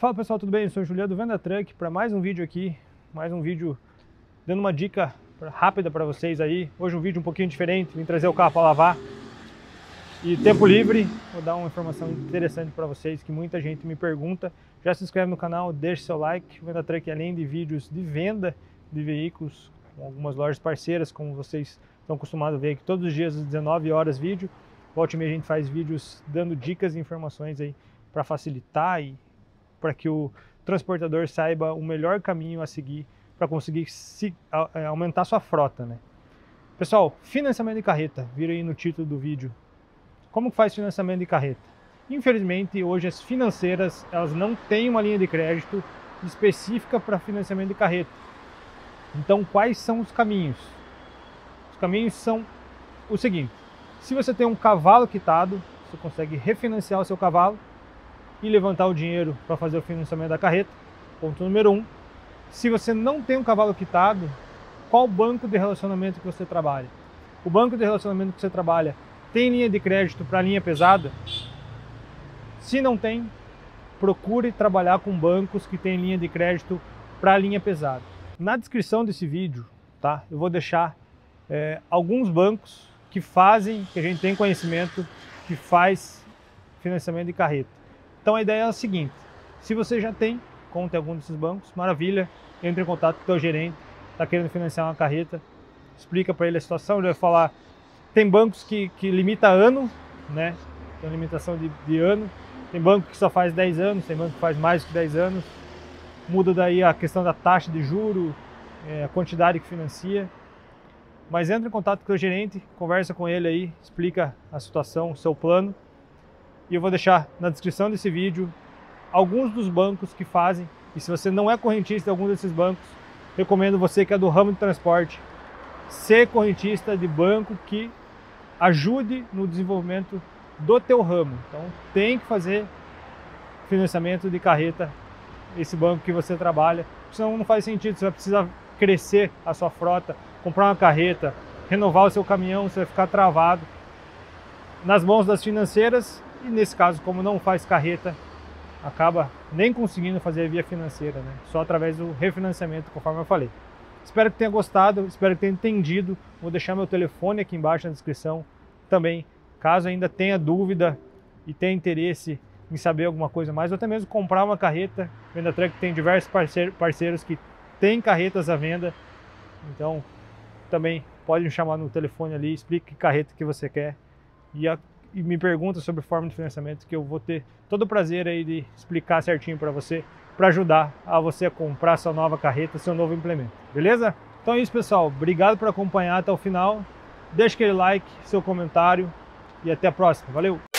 Fala pessoal, tudo bem? Eu sou o Juliano do Venda Truck para mais um vídeo aqui, mais um vídeo dando uma dica rápida para vocês aí. Hoje um vídeo um pouquinho diferente, vim trazer o carro para lavar. E tempo livre, vou dar uma informação interessante para vocês que muita gente me pergunta. Já se inscreve no canal, deixe seu like. O Venda Truck além de vídeos de venda de veículos com algumas lojas parceiras, como vocês estão acostumados a ver aqui todos os dias às 19 horas vídeo. Volte e meia a gente faz vídeos dando dicas e informações aí para facilitar e para que o transportador saiba o melhor caminho a seguir para conseguir se, a, aumentar sua frota, né? Pessoal, financiamento de carreta, vira aí no título do vídeo. Como faz financiamento de carreta? Infelizmente, hoje as financeiras, elas não têm uma linha de crédito específica para financiamento de carreta. Então, quais são os caminhos? Os caminhos são o seguinte: se você tem um cavalo quitado, você consegue refinanciar o seu cavalo e levantar o dinheiro para fazer o financiamento da carreta. Ponto número um. Se você não tem um cavalo quitado, qual banco de relacionamento que você trabalha? O banco de relacionamento que você trabalha tem linha de crédito para linha pesada? Se não tem, procure trabalhar com bancos que têm linha de crédito para linha pesada. Na descrição desse vídeo, tá? Eu vou deixar é, alguns bancos que fazem, que a gente tem conhecimento, que faz financiamento de carreta. Então a ideia é a seguinte: se você já tem conta em algum desses bancos, maravilha, entre em contato com o teu gerente, está querendo financiar uma carreta, explica para ele a situação, ele vai falar, tem bancos que, que limita ano, né? Tem limitação de, de ano, tem banco que só faz 10 anos, tem banco que faz mais que 10 anos, muda daí a questão da taxa de juro, é, a quantidade que financia. Mas entra em contato com o gerente, conversa com ele aí, explica a situação, o seu plano e eu vou deixar na descrição desse vídeo alguns dos bancos que fazem. E se você não é correntista de algum desses bancos, recomendo você que é do ramo de transporte ser correntista de banco que ajude no desenvolvimento do teu ramo. Então tem que fazer financiamento de carreta esse banco que você trabalha, senão não faz sentido, você vai precisar crescer a sua frota, comprar uma carreta, renovar o seu caminhão, você vai ficar travado. Nas mãos das financeiras, e nesse caso, como não faz carreta, acaba nem conseguindo fazer via financeira, né? só através do refinanciamento, conforme eu falei. Espero que tenha gostado, espero que tenha entendido. Vou deixar meu telefone aqui embaixo na descrição também, caso ainda tenha dúvida e tenha interesse em saber alguma coisa mais, ou até mesmo comprar uma carreta. Venda Truck tem diversos parceiros que têm carretas à venda, então também pode me chamar no telefone ali, explique que carreta que você quer e a e me pergunta sobre forma de financiamento que eu vou ter todo o prazer aí de explicar certinho para você, para ajudar a você a comprar sua nova carreta, seu novo implemento, beleza? Então é isso pessoal, obrigado por acompanhar até o final, deixa aquele like, seu comentário e até a próxima, valeu!